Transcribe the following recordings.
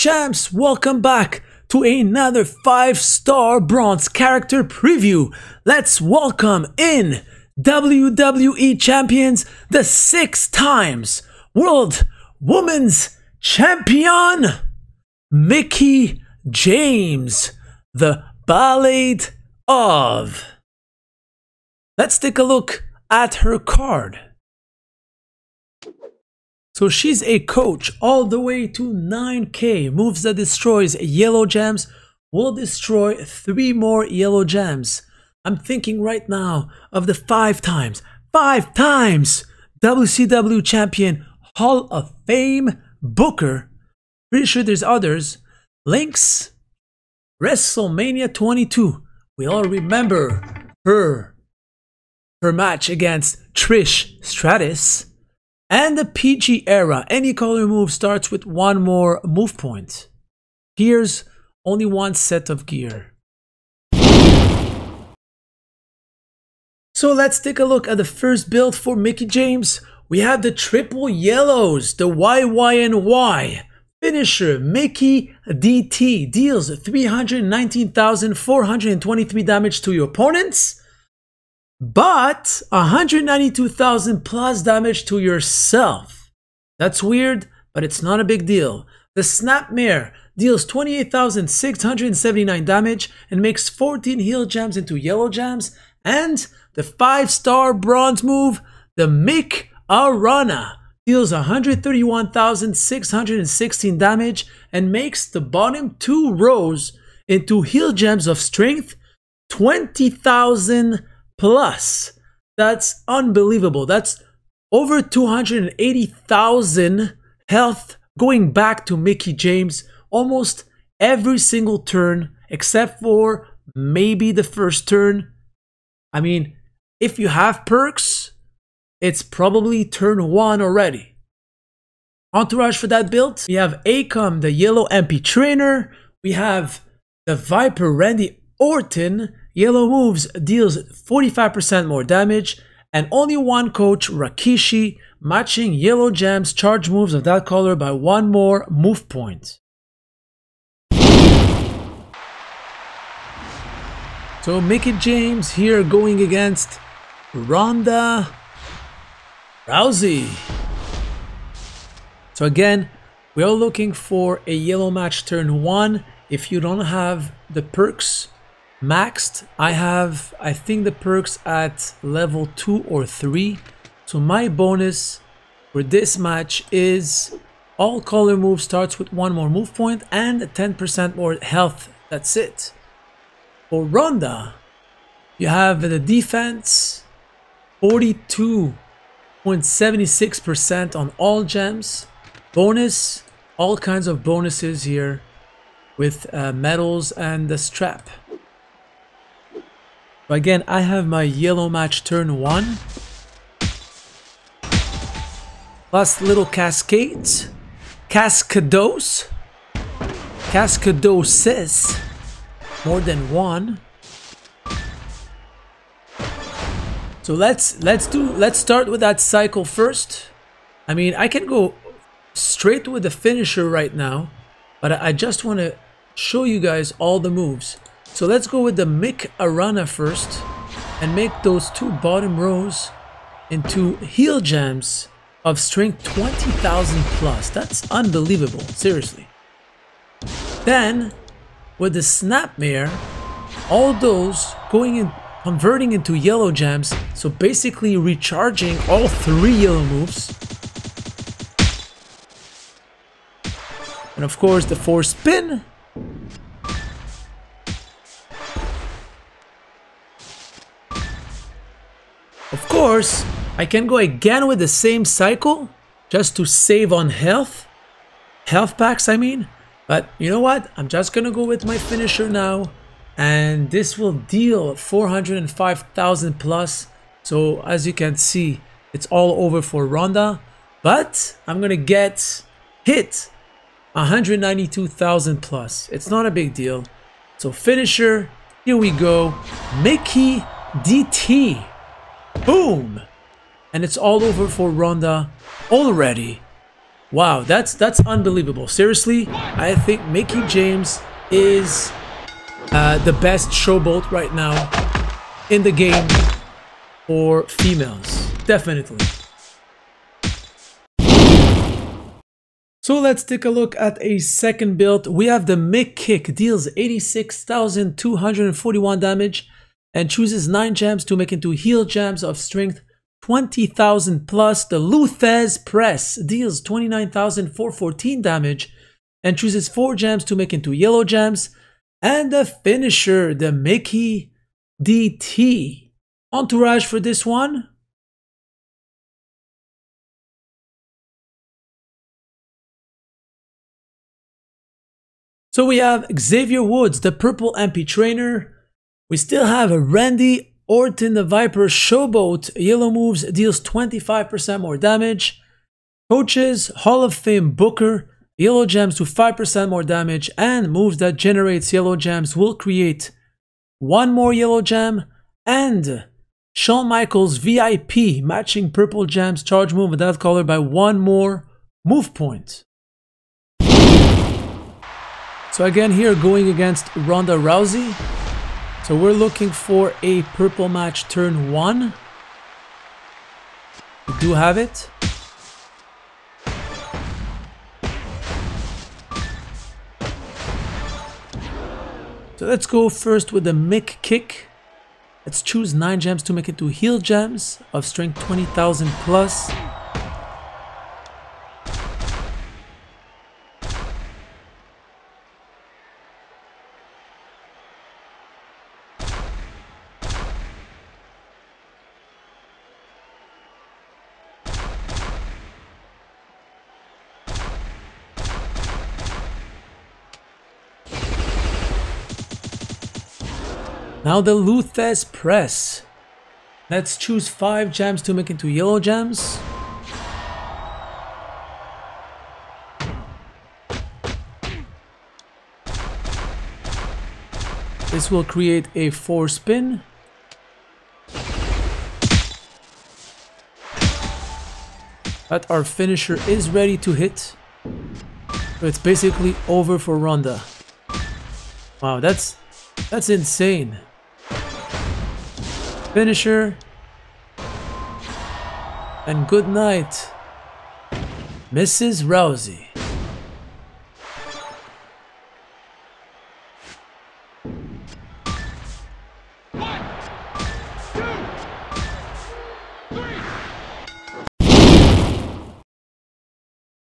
champs, welcome back to another 5-star bronze character preview. Let's welcome in WWE champions, the six times World Women's Champion, Mickie James, the Ballad of. Let's take a look at her card. So she's a coach all the way to 9k. Moves that destroys yellow gems will destroy three more yellow gems. I'm thinking right now of the five times, five times WCW champion Hall of Fame Booker. Pretty sure there's others. Links, WrestleMania 22. We all remember her, her match against Trish Stratus. And the PG era, any color move starts with one more move point. Here's only one set of gear. So let's take a look at the first build for Mickie James. We have the triple yellows, the YYNY. Finisher Mickey DT deals 319,423 damage to your opponents but 192,000 plus damage to yourself. That's weird, but it's not a big deal. The Snapmare deals 28,679 damage and makes 14 heal gems into yellow gems. And the 5-star bronze move, the Mick Arana, deals 131,616 damage and makes the bottom two rows into heal gems of strength 20,000 plus. That's unbelievable. That's over 280,000 health going back to Mickie James almost every single turn except for maybe the first turn. I mean, if you have perks, it's probably turn one already. Entourage for that build, we have Akam, the yellow MP trainer. We have the Viper Randy Orton, Yellow moves deals 45% more damage, and only one coach, Rikishi, matching yellow gems charge moves of that color by one more move point. So Mickie James here going against Ronda Rousey. So again, we are looking for a yellow match turn 1. If you don't have the perks maxed I have I think the perks at level 2 or 3 so my bonus for this match is all color move starts with one more move point and 10% more health. That's it. For Ronda you have the defense 42.76% on all gems. Bonus all kinds of bonuses here with uh, medals and the strap but again, I have my yellow match turn 1. Plus little cascades. Cascados. Cascadoses. More than one. So let's let's do let's start with that cycle first. I mean, I can go straight with the finisher right now, but I just want to show you guys all the moves. So let's go with the Mick Arana first and make those two bottom rows into heal jams of strength 20,000 plus. That's unbelievable, seriously. Then with the Snapmare, all those going in converting into yellow jams, so basically recharging all three yellow moves. And of course the four spin course, I can go again with the same cycle just to save on health. Health packs, I mean. But you know what? I'm just gonna go with my finisher now. And this will deal 405,000 plus. So as you can see, it's all over for Ronda. But I'm gonna get hit 192,000 plus. It's not a big deal. So finisher, here we go. Mickey DT. Boom! And it's all over for Ronda already. Wow, that's that's unbelievable. Seriously, I think Mickie James is uh, the best showboat right now in the game for females. Definitely. So let's take a look at a second build. We have the Mick Kick, deals 86,241 damage and chooses 9 gems to make into heal gems of strength 20,000 plus. The Lou Thesz Press deals 29,414 damage and chooses 4 gems to make into yellow gems. And the finisher, the Mickey DT. Entourage for this one. So we have Xavier Woods, the purple MP trainer. We still have a Randy Orton, the Viper Showboat. Yellow moves deals 25% more damage. Coaches, Hall of Fame Booker. Yellow gems do 5% more damage. And moves that generates yellow gems will create one more yellow gem. And Shawn Michaels VIP matching purple gems charge move without color by one more move point. So again here going against Ronda Rousey. So we're looking for a purple match turn 1. We do have it. So let's go first with the Mick Kick. Let's choose 9 gems to make it to heal gems of strength 20,000 plus. Now the Lou Thesz Press. Let's choose 5 gems to make into yellow gems. This will create a 4 spin. But our finisher is ready to hit. So it's basically over for Ronda. Wow, that's that's insane. Finisher. And good night, Mrs. Rousey.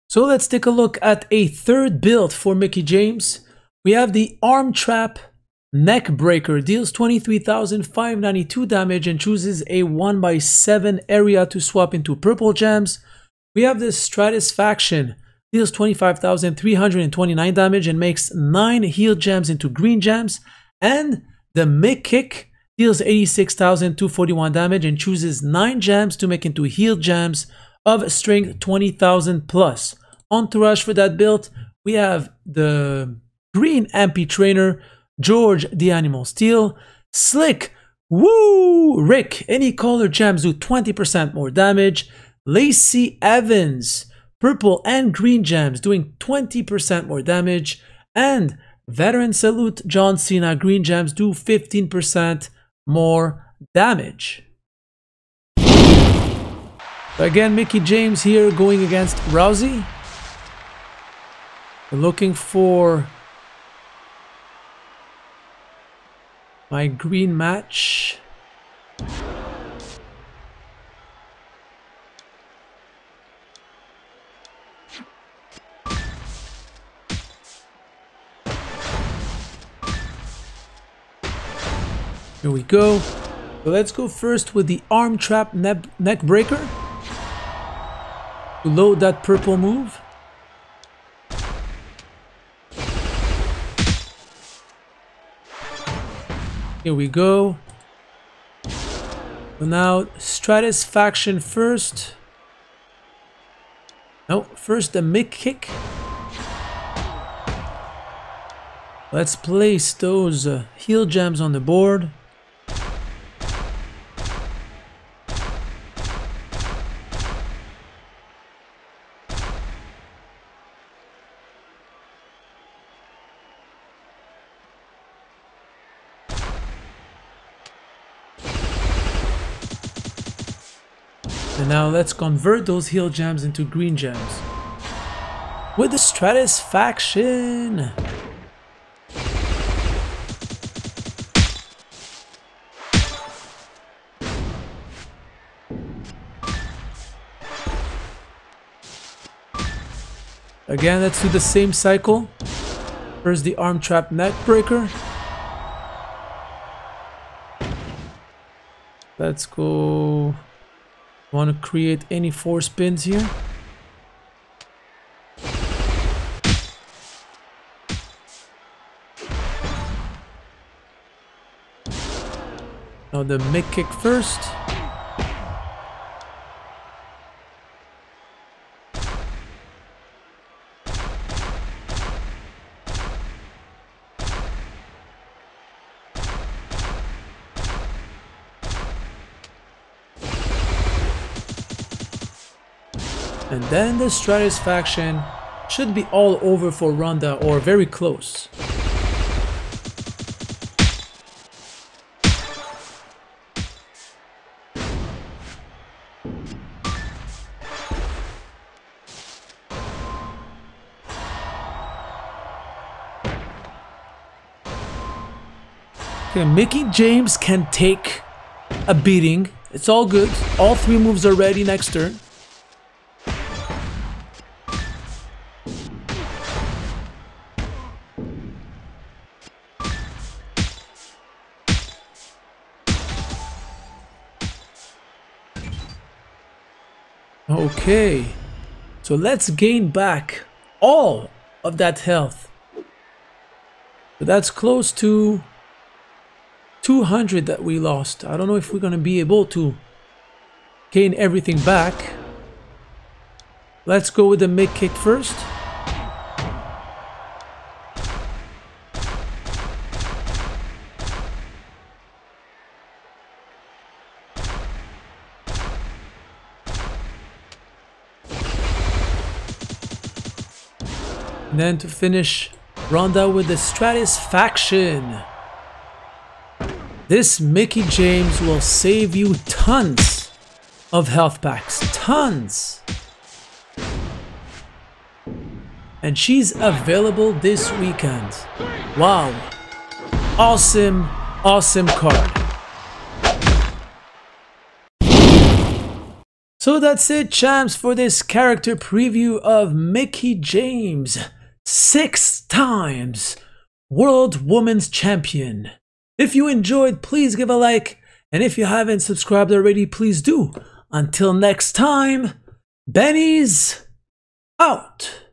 So let's take a look at a third build for Mickie James. We have the Arm Trap Neckbreaker deals 23,592 damage and chooses a 1x7 area to swap into purple gems. We have the Stratusfaction, deals 25,329 damage and makes 9 heal gems into green gems. And the Mick Kick deals 86,241 damage and chooses 9 gems to make into heal gems of strength 20,000 plus. Entourage for that build, we have the green MP Trainer George the Animal Steele, Slick, Woo, Rick, any color gems do 20% more damage, Lacey Evans, purple and green gems doing 20% more damage, and Veteran Salute John Cena green gems do 15% more damage. Again, Mickie James here going against Rousey. Looking for my green match. Here we go. So let's go first with the arm trap ne neck breaker. To load that purple move. Here we go. So now Stratusfaction first. No, first the Mick Kick. Let's place those uh, heal gems on the board. And now let's convert those heal gems into green gems. With the Stratusfaction! Again, let's do the same cycle. First the arm trap neck breaker. Let's go. Want to create any four spins here? Now the Mick Kick first. Then the Stratusfaction should be all over for Ronda or very close. Okay, Mickie James can take a beating. It's all good. All three moves are ready next turn. Okay, so let's gain back all of that health. But that's close to 200 that we lost. I don't know if we're going to be able to gain everything back. Let's go with the Mick Kick first. Then to finish Ronda with the Stratusfaction. This Mickie James will save you tons of health packs. Tons! And she's available this weekend. Wow. Awesome, awesome card. So that's it, champs, for this character preview of Mickie James six times World Women's Champion. If you enjoyed, please give a like, and if you haven't subscribed already, please do. Until next time, Benny's out.